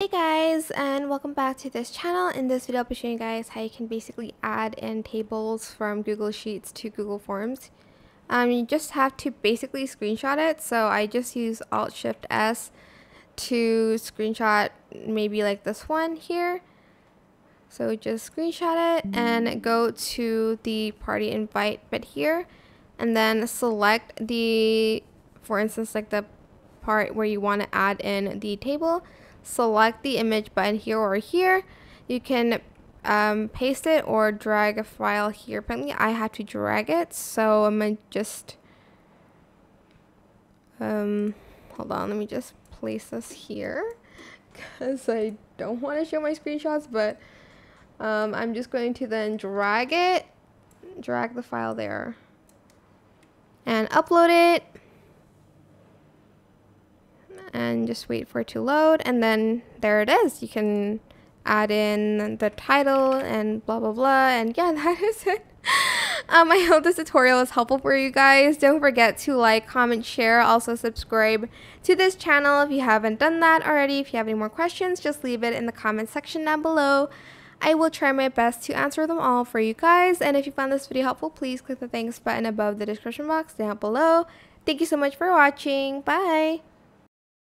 Hey guys and welcome back to this channel. In this video I'll be showing you guys how you can basically add in tables from Google Sheets to Google Forms. Um, you just have to basically screenshot it. So I just use Alt Shift S to screenshot maybe like this one here. So just screenshot it and go to the party invite bit here and then select the, for instance, like the part where you want to add in the table select the image button here or here. You can um, paste it or drag a file here. Apparently I have to drag it, so I'm to just, um, hold on, let me just place this here because I don't want to show my screenshots, but um, I'm just going to then drag it, drag the file there and upload it and just wait for it to load and then there it is you can add in the title and blah blah blah and yeah that is it um, I hope this tutorial was helpful for you guys. Don't forget to like, comment, share, also subscribe to this channel if you haven't done that already. If you have any more questions, just leave it in the comment section down below. I will try my best to answer them all for you guys. And if you found this video helpful, please click the thanks button above the description box down below. Thank you so much for watching. Bye!